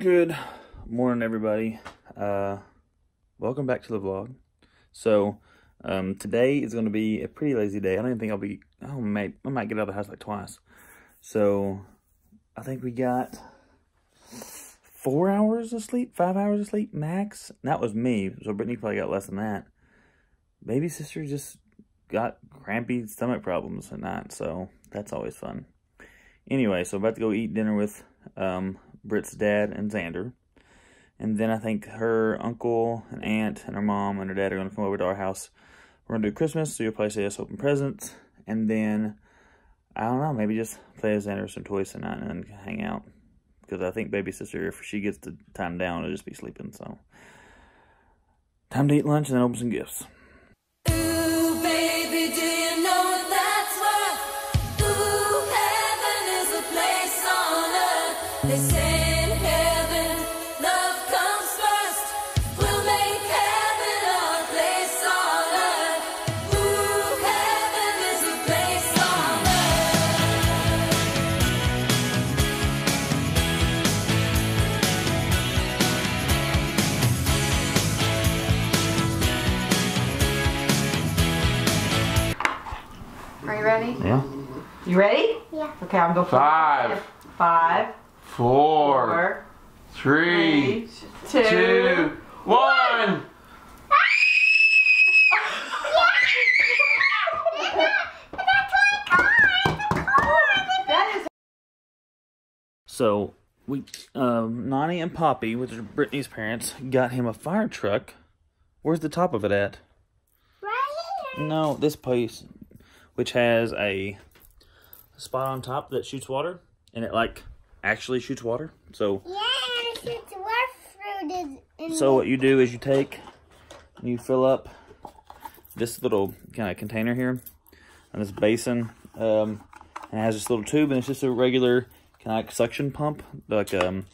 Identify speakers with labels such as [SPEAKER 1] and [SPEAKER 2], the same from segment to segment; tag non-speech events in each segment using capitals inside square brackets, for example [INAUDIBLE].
[SPEAKER 1] Good morning, everybody. Uh, welcome back to the vlog. So, um, today is going to be a pretty lazy day. I don't even think I'll be, oh, mate, I might get out of the house like twice. So, I think we got four hours of sleep, five hours of sleep max. And that was me. So, Brittany probably got less than that. Baby sister just got crampy stomach problems and that. So, that's always fun. Anyway, so I'm about to go eat dinner with um, Britt's dad and Xander. And then I think her uncle and aunt and her mom and her dad are going to come over to our house. We're going to do Christmas, so you'll probably see us open presents. And then, I don't know, maybe just play with Xander some toys tonight and hang out. Because I think baby sister, if she gets the time down, will just be sleeping. So, time to eat lunch and then open some gifts.
[SPEAKER 2] Are you ready?
[SPEAKER 1] Yeah?
[SPEAKER 2] You ready?
[SPEAKER 3] Yeah.
[SPEAKER 2] Okay, I'll go
[SPEAKER 4] Five,
[SPEAKER 2] Five,
[SPEAKER 4] four,
[SPEAKER 2] four,
[SPEAKER 4] three,
[SPEAKER 2] three, two.
[SPEAKER 4] two, one.
[SPEAKER 2] That is
[SPEAKER 1] So we, um, Nani and Poppy, which are Brittany's parents, got him a fire truck. Where's the top of it at?
[SPEAKER 3] Right here.
[SPEAKER 1] No, this place, which has a spot on top that shoots water, and it like actually shoots water. So,
[SPEAKER 3] Yeah, and it's what fruit
[SPEAKER 1] so what you do is you take, and you fill up this little kind of container here, and this basin, um, and it has this little tube, and it's just a regular kind of like suction pump, like um,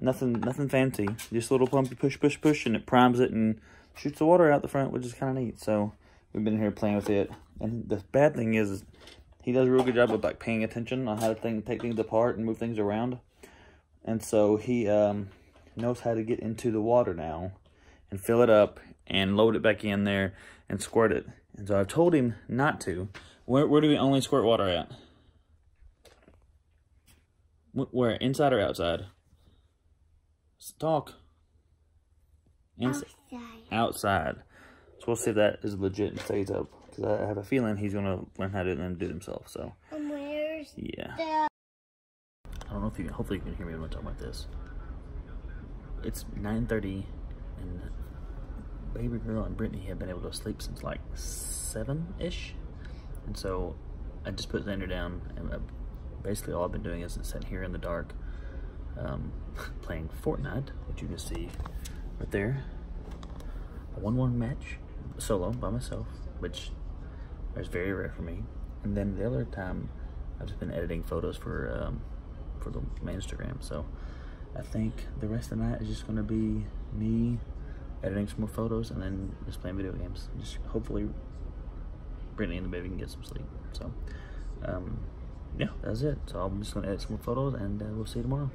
[SPEAKER 1] nothing, nothing fancy, just a little pump. You push, push, push, and it primes it and shoots the water out the front, which is kind of neat. So we've been here playing with it, and the bad thing is, he does a real good job of like paying attention on how to think, take things apart and move things around, and so he um, knows how to get into the water now and fill it up and load it back in there and squirt it. And so I've told him not to. Where where do we only squirt water at? Where inside or outside? Talk. Ins-
[SPEAKER 3] outside.
[SPEAKER 1] outside. So we'll see if that is legit and stays up. Because I have a feeling he's going to learn how to do it do it himself. So,
[SPEAKER 3] And where's
[SPEAKER 1] yeah.
[SPEAKER 3] the
[SPEAKER 1] I don't know if you can, hopefully you can hear me when I'm talking about this. It's 9.30 and baby girl and Brittany have been able to sleep since like 7-ish. And so I just put Xander down and uh, basically all I've been doing is sitting here in the dark um, [LAUGHS] playing Fortnite, which you can see right there. A 1-1 match solo by myself, which is very rare for me. And then the other time I've just been editing photos for um, for the my Instagram. So I think the rest of the night is just gonna be me editing some more photos and then just playing video games. Just hopefully Brittany and the baby can get some sleep. So um, yeah, that's it. So I'm just gonna edit some more photos and uh, we'll see you tomorrow.